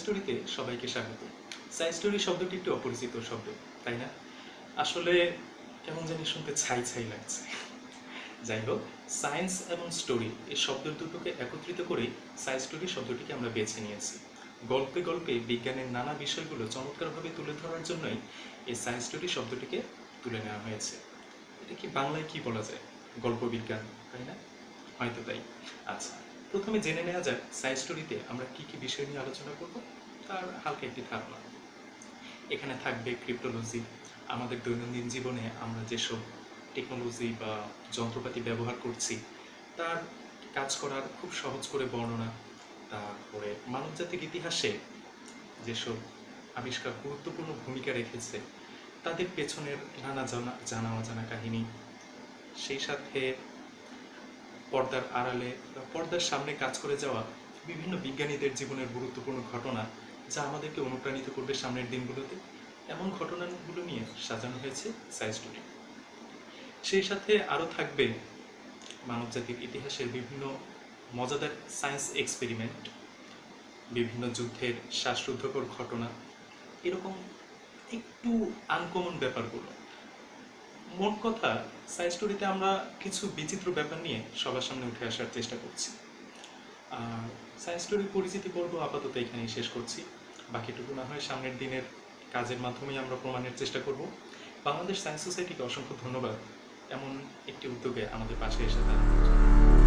স্টোরিতে সবাইকে স্বাগত। সায়েন্স স্টোরি শব্দটি একটু অপরিচিত শব্দ, তাই না? আসলে কেমন জানি শুনতে ছাই ছাই লাগছে। যাই হোক সায়েন্স এবং স্টোরি এই শব্দ দুটোকে একত্রিত করেই সায়েন্স স্টোরি শব্দটিকে আমরা বেছে নিয়েছি। গল্পে গল্পে বিজ্ঞানের নানা বিষয়গুলো চমৎকারভাবে তুলে ধরার জন্যই এই সায়েন্স স্টোরি শব্দটিকে তুলে নেওয়া হয়েছে। এটা কি বাংলায় কি বলা যায়? গল্প বিজ্ঞান, তাই না? হয়তো তাই। আচ্ছা প্রথমে জেনে নেওয়া যাক সায়েন্স স্টোরিতে আমরা কি কি বিষয় নিয়ে আলোচনা করব। তার হালকা একটি ধারণা। এখানে থাকবে ক্রিপ্টোলজি আমাদের দৈনন্দিন জীবনে আমরা যেসব টেকনোলজি বা যন্ত্রপাতি ব্যবহার করছি, তার কাজ করার খুব সহজ করে বর্ণনা, তারপরে মানব মানবজাতির ইতিহাসে যেসব আবিষ্কার গুরুত্বপূর্ণ ভূমিকা রেখেছে, তাদের পেছনের নানা জানা জানা অজানা কাহিনী। সেই সাথে পর্দার আড়ালে বা পর্দার সামনে কাজ করে যাওয়া বিভিন্ন বিজ্ঞানীদের জীবনের গুরুত্বপূর্ণ ঘটনা যা আমাদেরকে অনুপ্রাণিত করবে সামনের দিনগুলোতে, এমন ঘটনাগুলো নিয়ে সাজানো হয়েছে সায়েন্স স্টোরি সেই সাথে আরও থাকবে মানবজাতির ইতিহাসের বিভিন্ন মজাদার সায়েন্স এক্সপেরিমেন্ট, বিভিন্ন যুদ্ধের শ্বাসরুদ্ধকর ঘটনা, এরকম একটু আনকমন ব্যাপারগুলো। মোট কথা সায়েন্স স্টোরিতে আমরা কিছু বিচিত্র ব্যাপার নিয়ে সবার সামনে উঠে আসার চেষ্টা করছি। আর সায়েন্স স্টোরির পরিচিতি পর্ব আপাতত এখানেই শেষ করছি। বাকিটুকু না হয় সামনের দিনের কাজের মাধ্যমেই আমরা প্রমাণের চেষ্টা করব। বাংলাদেশ সায়েন্স সোসাইটিকে অসংখ্য ধন্যবাদ। এমন একটি উদ্যোগে আমাদের পাশে এসে জন্য।